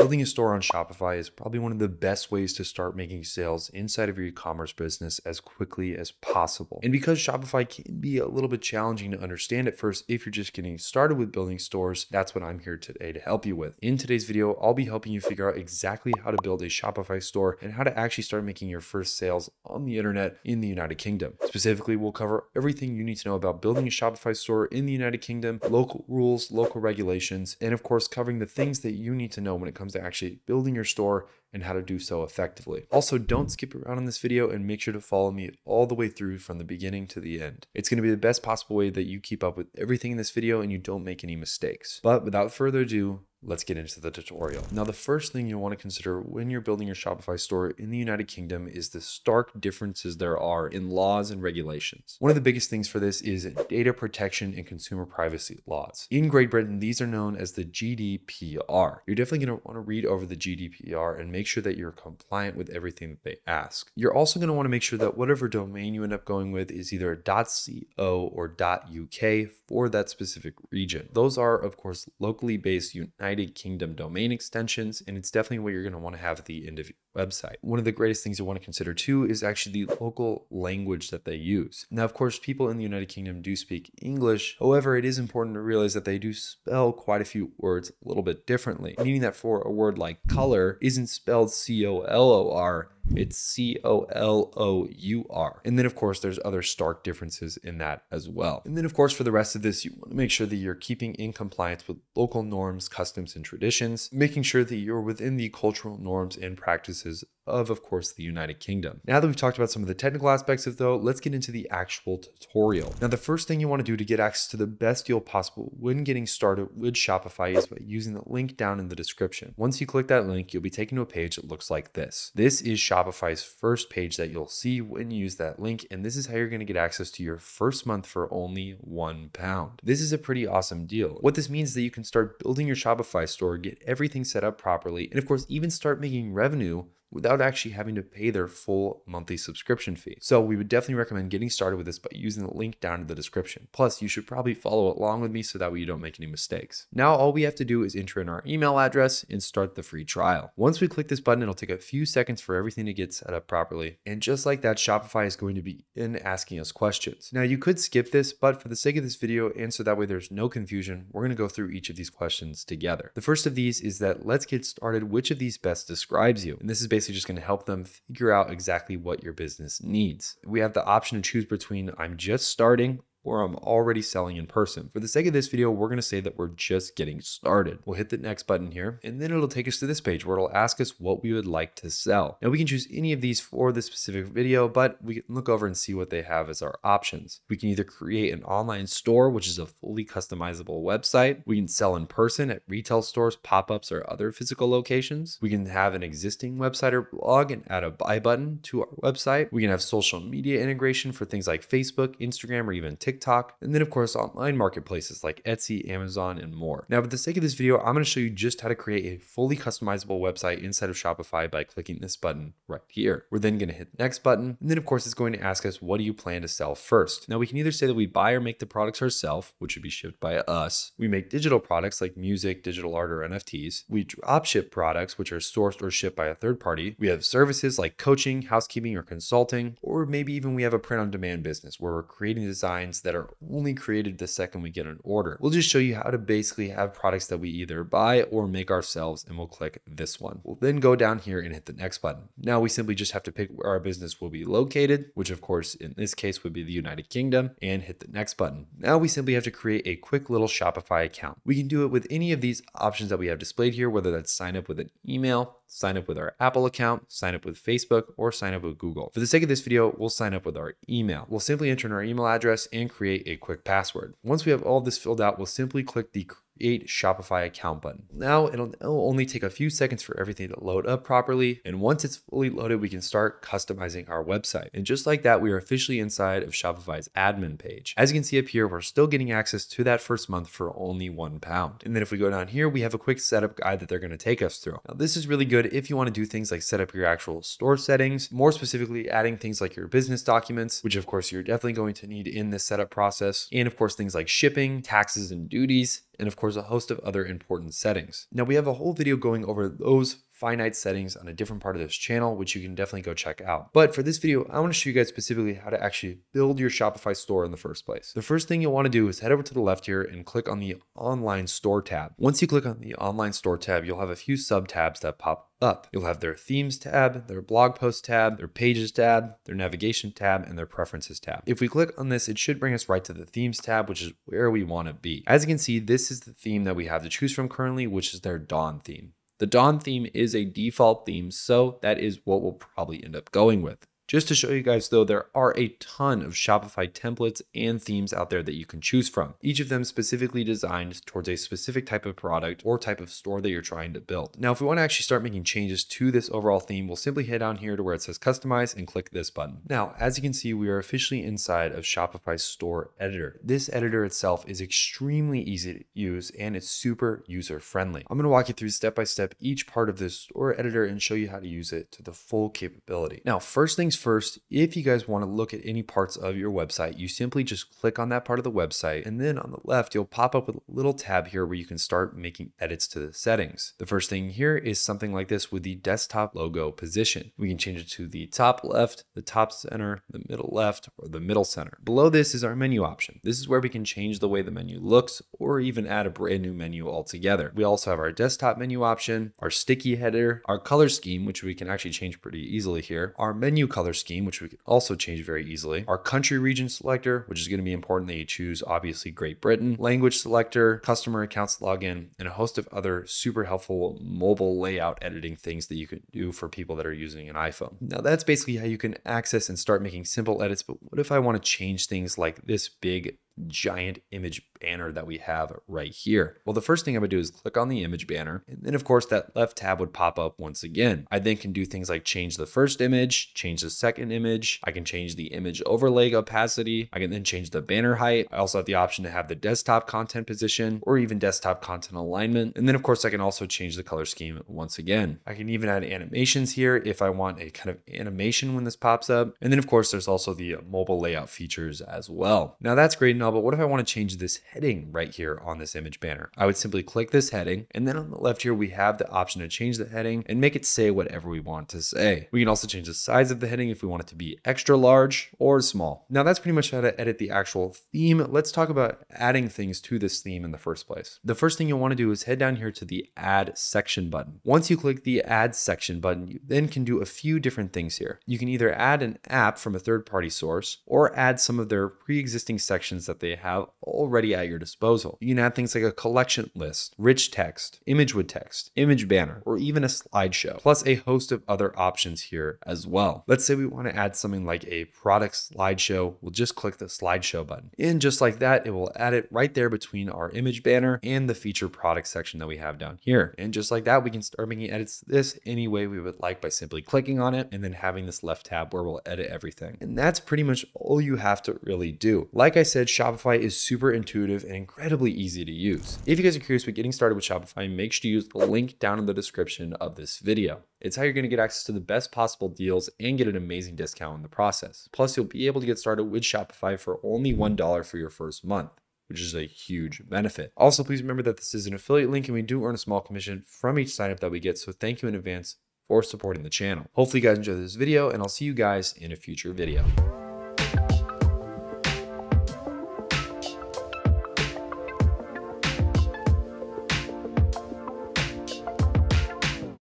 Building a store on Shopify is probably one of the best ways to start making sales inside of your e-commerce business as quickly as possible. And because Shopify can be a little bit challenging to understand at first if you're just getting started with building stores, that's what I'm here today to help you with. In today's video, I'll be helping you figure out exactly how to build a Shopify store and how to actually start making your first sales on the internet in the United Kingdom. Specifically, we'll cover everything you need to know about building a Shopify store in the United Kingdom, local rules, local regulations, and of course, covering the things that you need to know when it comes to actually building your store and how to do so effectively. Also, don't skip around in this video and make sure to follow me all the way through from the beginning to the end. It's going to be the best possible way that you keep up with everything in this video and you don't make any mistakes. But without further ado, let's get into the tutorial. Now, the first thing you'll want to consider when you're building your Shopify store in the United Kingdom is the stark differences there are in laws and regulations. One of the biggest things for this is data protection and consumer privacy laws. In Great Britain, these are known as the GDPR. You're definitely going to want to read over the GDPR and make sure that you're compliant with everything that they ask. You're also going to want to make sure that whatever domain you end up going with is either .co or .uk for that specific region. Those are, of course, locally based United United Kingdom domain extensions, and it's definitely what you're going to want to have at the end of your website. One of the greatest things you want to consider too is actually the local language that they use. Now, of course, people in the United Kingdom do speak English. However, it is important to realize that they do spell quite a few words a little bit differently, meaning that for a word like color isn't spelled C O L O R it's C O L O U R. And then, of course, there's other stark differences in that as well. And then, of course, for the rest of this, you want to make sure that you're keeping in compliance with local norms, customs, and traditions, making sure that you're within the cultural norms and practices of, of course, the United Kingdom. Now that we've talked about some of the technical aspects of though, let's get into the actual tutorial. Now, the first thing you want to do to get access to the best deal possible when getting started with Shopify is by using the link down in the description. Once you click that link, you'll be taken to a page that looks like this. This is Shopify's first page that you'll see when you use that link, and this is how you're going to get access to your first month for only one pound. This is a pretty awesome deal. What this means is that you can start building your Shopify store, get everything set up properly, and of course, even start making revenue without actually having to pay their full monthly subscription fee. So we would definitely recommend getting started with this by using the link down in the description. Plus, you should probably follow along with me so that way you don't make any mistakes. Now, all we have to do is enter in our email address and start the free trial. Once we click this button, it'll take a few seconds for everything to get set up properly. And just like that, Shopify is going to be in asking us questions. Now, you could skip this, but for the sake of this video, and so that way there's no confusion, we're going to go through each of these questions together. The first of these is that let's get started. Which of these best describes you? And this is basically basically just going to help them figure out exactly what your business needs. We have the option to choose between I'm just starting or I'm already selling in person. For the sake of this video, we're gonna say that we're just getting started. We'll hit the next button here, and then it'll take us to this page where it'll ask us what we would like to sell. Now we can choose any of these for this specific video, but we can look over and see what they have as our options. We can either create an online store, which is a fully customizable website. We can sell in person at retail stores, pop-ups, or other physical locations. We can have an existing website or blog and add a buy button to our website. We can have social media integration for things like Facebook, Instagram, or even TikTok TikTok, and then of course online marketplaces like Etsy, Amazon, and more. Now, for the sake of this video, I'm going to show you just how to create a fully customizable website inside of Shopify by clicking this button right here. We're then going to hit the next button, and then of course it's going to ask us, what do you plan to sell first? Now we can either say that we buy or make the products ourselves, which would be shipped by us. We make digital products like music, digital art, or NFTs. We drop ship products, which are sourced or shipped by a third party. We have services like coaching, housekeeping, or consulting, or maybe even we have a print on demand business where we're creating designs that are only created the second we get an order. We'll just show you how to basically have products that we either buy or make ourselves and we'll click this one. We'll then go down here and hit the next button. Now we simply just have to pick where our business will be located, which of course in this case would be the United Kingdom and hit the next button. Now we simply have to create a quick little Shopify account. We can do it with any of these options that we have displayed here, whether that's sign up with an email, sign up with our Apple account, sign up with Facebook, or sign up with Google. For the sake of this video, we'll sign up with our email. We'll simply enter in our email address and create a quick password. Once we have all this filled out, we'll simply click the create Shopify account button. Now it'll, it'll, only take a few seconds for everything to load up properly. And once it's fully loaded, we can start customizing our website. And just like that, we are officially inside of Shopify's admin page. As you can see up here, we're still getting access to that first month for only one pound. And then if we go down here, we have a quick setup guide that they're going to take us through. Now this is really good if you want to do things like set up your actual store settings, more specifically adding things like your business documents, which of course you're definitely going to need in this setup process. And of course, things like shipping, taxes and duties, and of course a host of other important settings. Now we have a whole video going over those finite settings on a different part of this channel, which you can definitely go check out. But for this video, I want to show you guys specifically how to actually build your Shopify store in the first place. The first thing you'll want to do is head over to the left here and click on the online store tab. Once you click on the online store tab, you'll have a few sub tabs that pop up. You'll have their themes tab, their blog post tab, their pages tab, their navigation tab, and their preferences tab. If we click on this, it should bring us right to the themes tab, which is where we want to be. As you can see, this is the theme that we have to choose from currently, which is their Dawn theme. The Dawn theme is a default theme, so that is what we'll probably end up going with. Just to show you guys though, there are a ton of Shopify templates and themes out there that you can choose from, each of them specifically designed towards a specific type of product or type of store that you're trying to build. Now, if we want to actually start making changes to this overall theme, we'll simply head down here to where it says customize and click this button. Now, as you can see, we are officially inside of Shopify's store editor. This editor itself is extremely easy to use and it's super user friendly. I'm going to walk you through step by step each part of this store editor and show you how to use it to the full capability. Now, first things first, if you guys want to look at any parts of your website, you simply just click on that part of the website. And then on the left, you'll pop up with a little tab here where you can start making edits to the settings. The first thing here is something like this with the desktop logo position. We can change it to the top left, the top center, the middle left, or the middle center. Below this is our menu option. This is where we can change the way the menu looks or even add a brand new menu altogether. We also have our desktop menu option, our sticky header, our color scheme, which we can actually change pretty easily here, our menu color color scheme, which we can also change very easily. Our country region selector, which is going to be important that you choose obviously Great Britain, language selector, customer accounts login, and a host of other super helpful mobile layout editing things that you can do for people that are using an iPhone. Now that's basically how you can access and start making simple edits, but what if I want to change things like this big giant image banner that we have right here. Well, the first thing I would do is click on the image banner. And then of course that left tab would pop up once again. I then can do things like change the first image, change the second image. I can change the image overlay opacity. I can then change the banner height. I also have the option to have the desktop content position or even desktop content alignment. And then of course I can also change the color scheme once again. I can even add animations here if I want a kind of animation when this pops up. And then of course there's also the mobile layout features as well. Now that's great all, but what if I want to change this heading right here on this image banner? I would simply click this heading, and then on the left here, we have the option to change the heading and make it say whatever we want to say. We can also change the size of the heading if we want it to be extra large or small. Now that's pretty much how to edit the actual theme. Let's talk about adding things to this theme in the first place. The first thing you'll want to do is head down here to the add section button. Once you click the add section button, you then can do a few different things here. You can either add an app from a third party source or add some of their pre-existing sections that they have already at your disposal. You can add things like a collection list, rich text, image with text, image banner, or even a slideshow, plus a host of other options here as well. Let's say we want to add something like a product slideshow. We'll just click the slideshow button. And just like that, it will add it right there between our image banner and the feature product section that we have down here. And just like that, we can start making edits to this any way we would like by simply clicking on it and then having this left tab where we'll edit everything. And that's pretty much all you have to really do. Like I said, Shopify is super intuitive and incredibly easy to use. If you guys are curious about getting started with Shopify, make sure to use the link down in the description of this video. It's how you're going to get access to the best possible deals and get an amazing discount in the process. Plus, you'll be able to get started with Shopify for only $1 for your first month which is a huge benefit. Also, please remember that this is an affiliate link and we do earn a small commission from each signup that we get. So thank you in advance for supporting the channel. Hopefully you guys enjoyed this video and I'll see you guys in a future video.